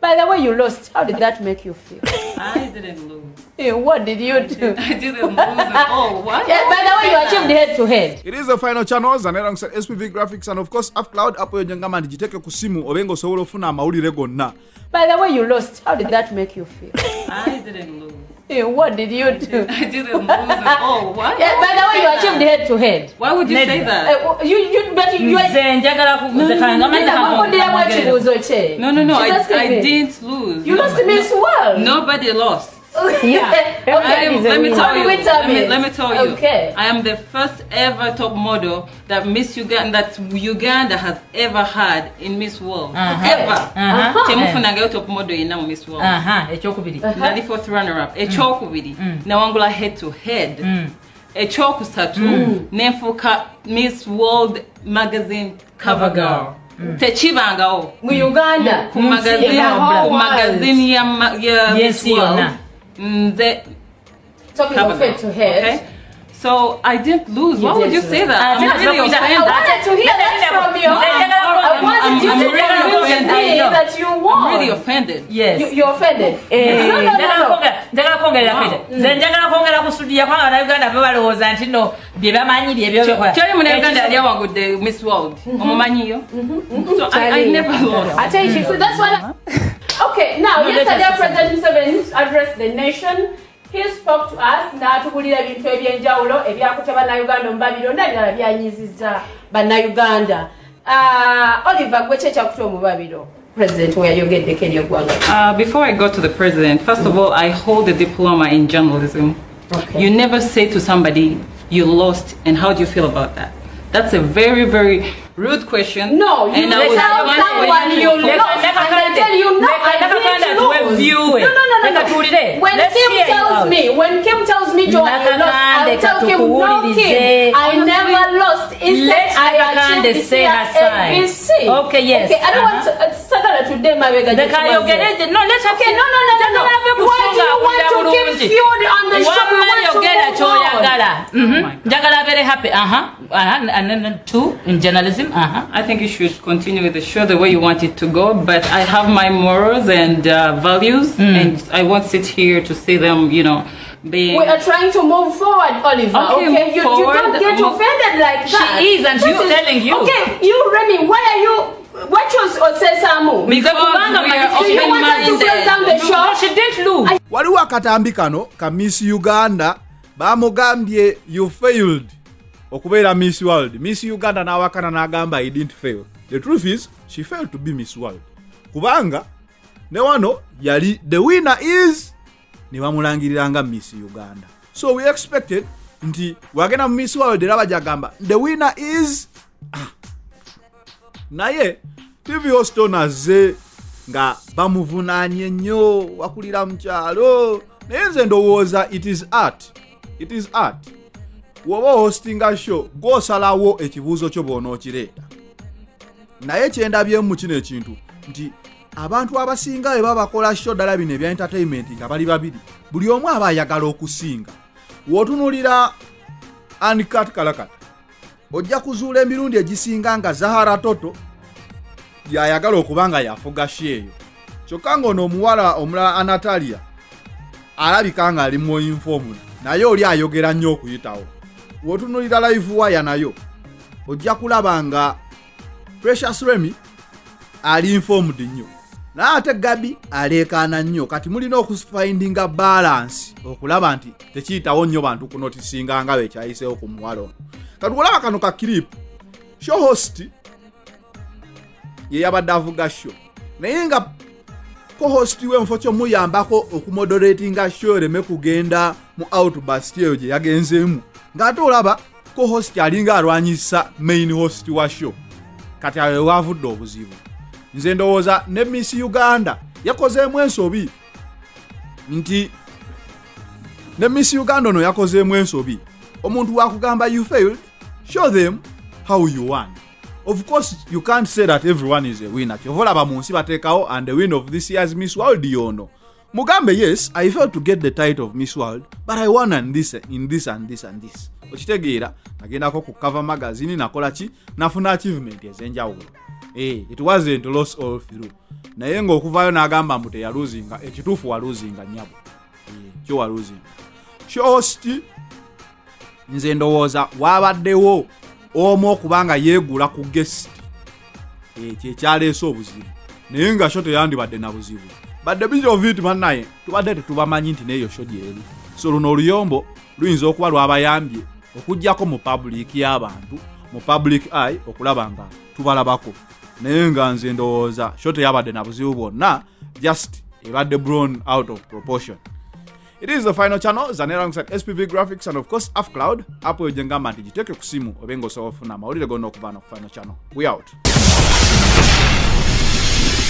By the way, you lost. How did that make you feel? I didn't lose. Eh, what did you do? I didn't lose at all. What? Yeah, by the way, you achieved head to head. it is the final channels and alongside spv graphics and of course upcloud apo jiteke kusimu ku simu obenga osobola ofuna amawulire gonna By the way, you lost. How did that make you feel? I didn't lose. Hey, what did you do? I didn't lose at all. What? Yeah, by the way, you achieved head to head. Why would you Ned, say that? Uh, you, you, but you, you nze njagala kye No, no, no. I, I didn't lose. You lost Miss World. Nobody lost. Yeah. okay. I'm, let me tell you. Let me, let me, tell you. Okay. I am the first ever top model that Miss Uganda that Uganda has ever had in Miss World. Uh -huh. Ever. Temufunaga uh -huh. top model in now Miss World. Uh -huh. Echokubiri. Uh -huh. The fourth runner up. Echokubiri. Mm. Na wangula head to head. Mm. ekyokusatu mm. nenfuuka miss world magazine cover girl Mm. tekibangawo mu uganda ku magazini ya, ya, yes, ya Mm, the talking Have head to head. Okay. So I didn't lose. You Why would you say that? Ah, I'm really offended. I wanted to hear that from you. I'm, I wanted you to hear that you won. I'm really offended. Yes. You, you're offended. njagala No. No. No. No. kusudira kubanga abanauganda babalowooza nti no bye bamanyi byebyoli munauganda eh, yali awangudde miss world mm-hmm. omumanyiyo mm-hmm. ate okay, now No, yesterday let President Museveni addressed the nation. He spoke to us n'atugulira ebintu ebyenjawulo ebyakuta bannayuganda omu babiro n'ebirala byanyizizza bannayuganda. Uh, Oliver gwe ki ekyakuta omu babiro? President we yayogeddeko eri eggwanga. Uh, before I go to the president, first of all, I hold a diploma in journalism. Okay. You never say to somebody, you lost, and how do you feel about that? That's a very, very rude question. No, you and tell someone you lost and they tell you no, I didn't lose. No, no, no, no, no. When Let's Kim tells me, when Kim tells me, Joan, you lost, I'll tell Kim, no. Kim, I never lost. Instead, Let I achieved this her. ABC. Okay, yes. Okay, I don't want to, Uh-huh. uh, Sagala today, my. Leka no, let's Okay, no, no, no, no, no. Njagala ave ku Why do you want to keep bulungi. feud on the show? We Wamma want to yogera move on. Kyoyagala Mhm. my God. njagala abeere happy aha aha and then two in journalism aha I think you should continue with the show the way you want it to go, but I have my morals and uh, values, and I won't sit here to see them, you know, being. We are trying to move forward, Oliver. Okay, Okay, move you, you don't get Move- offended like She is, and This she's telling you. Okay, you Remy, why are you? What was Osesamu? Because kubanga we are Do you want to close down the open-minded. show? she didn't lose waliwo akatambi kano ka miss uganda bamugambye you failed okubeera miss world. Miss uganda n'awakana n'agamba i didn't fail. The truth is she failed to be miss world. Kubanga ne wano yali the winner is ne bamulangirira nga miss uganda. So we expected nti wagenda mu miss world era bajagamba the winner is naye tv hoston azze nga bamuvunaanye nnyo wakulira mu kyalo. Naye nze ndowooza it is art it is art. Woba ohostinga show gwosalawo ekibuuzo kyo bw'onookireeta. Naye kyendabyemu mu kino ekintu nti abantu abasinga bwe baba bakola show ddala bino ebya entertainment nga bali babiri buli omu aba ayagala okusinga. W'otunuulira ancat kalakata ojja kuzuula emirundi egisinga nga zahara toto yayagala okuba nga yafuga shi eyo kyokka ngaono omuwala omulala anatalia alabika nga ali mu informed naye oli ayogera nnyo okuyitawo. W'otunulira live waya nayo ojja kulaba nga precious remy ali informed nnyo. Naye ate gabi aleekaana nnyo. Kati mulina okufindinga balance okulaba nti tekiyitawo nnyo bantu kunotisinga nga bekyayiseewo ku muwala ono. Kati olaba kano ka clip show host ye yabadde avuga show. Naye nga kohosti w'emufo kyomuyambako okumoderatinga show ereme kugenda mu outbust eyo gye yagenzeemu ng'ate olaba kohosti alinga alwanyisa main host wa show. Kati awe waavudde obuzibu. Nze ndowooza ne miss uganda yakozeemu ensobi. Nti ne miss uganda ono yakozeemu ensobi. Omuntu wakugamba you failed show them how you won of course you can't say that everyone is a winner. Kyova olaba mu nsi bateekawo and the win of this year's miss world yono. Mugambe yes i failed to get the title of miss world but i won in this, in this and this and this. Okitegeera nagendako ku cover magazine nakola ki? Nafuna achievement ez'enjawulo. Eh, it wasn't loss all through. Naye ng'okuvayo n'agamba mbu teyaluzinga ekituufu waluzinga nyabo Eh, kyo waluzinga. Kyosti nze ndowooza wabaddewo omu okuba nga yeegula ku gesiti kyekyaleese obuzibu. Naye nga sho teyandibadde na buzibu. Badde bijoviti bannaye tubadde tetubamanyi nti neeyo sho gyeri. So luno oluyombo luyinza okuba lwabayambye okugjako mu pabuliiki y'abantu mu public eye okulaba nga tubalabako. Naye nga nze ndowooza sho teyabadde na buzibu bwonna just ebadde blown out of proportion It is the final channel. Zanerangusa SPV graphics and of course afcloud. Apo yojengamba ndi chiteke kusimu opengoso maulire gonookuvana ku final channel. We out.